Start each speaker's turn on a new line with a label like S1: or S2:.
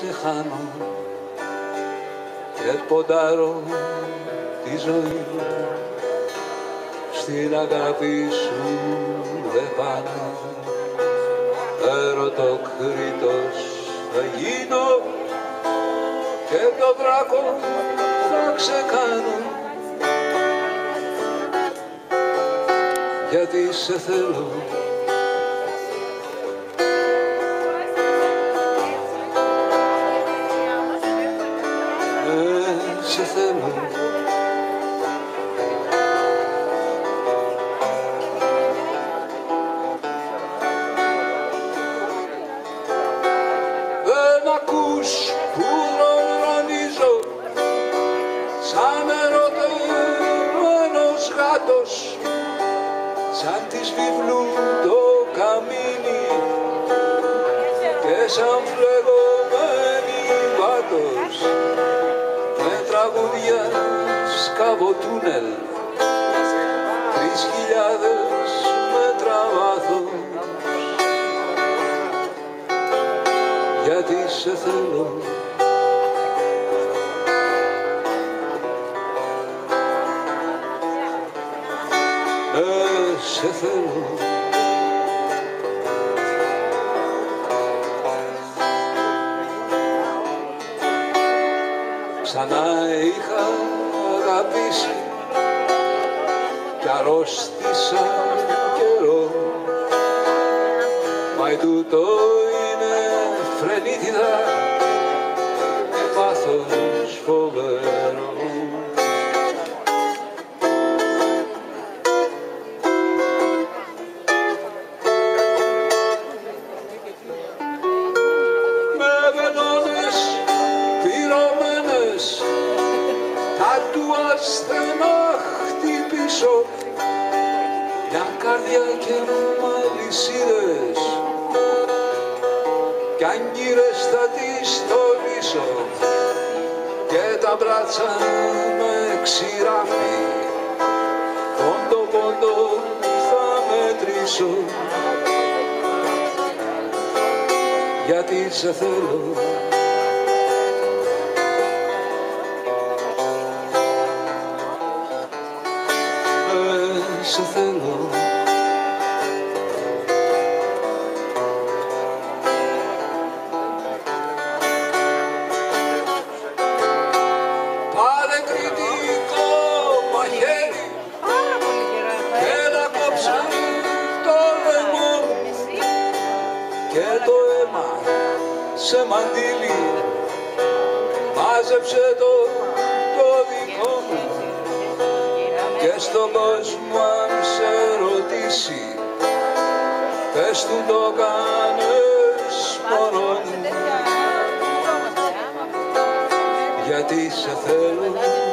S1: σε χάνω και ποντάρω τη ζωή στην αγάπη σου δεν πάνω έρωτοκρίτος θα γίνω και το δράκο θα ξεκάνω γιατί σε θέλω σε θέλω. Δεν ακούς που ρονρονίζω σαν ερωτευμένος γάτος σαν της βιβλού το καμίνι και σαν φλεγωμένη σκάβω τούνελ. Τρεις χιλιάδες μέτρα βάθος. Γιατί σε θέλω. Ε, σε θέλω. Ξανά είχα αγαπήσει κι αρρώστησα καιρό. Μα τούτο είναι φρενίτιδα και πάθος φοβερό τα του ασθενά χτυπήσω. Μια καρδιά και μαλισίδες κι αγκύρες θα τις στολίσω και τα μπράτσα με ξηράφι πόντο πόντο θα μετρήσω. Γιατί σε θέλω σε θέλω. Πάρε κριτικό μαχαίρι
S2: Πάρα πολύ καιρό έχω
S1: και να κόψω το λαιμό. Μου και το αίμα σε μαντίλι μάζεψε το το δικό μου και στον κόσμο αν σε ρωτήσει πες του το κάνες μωρό μου γιατί σε θέλω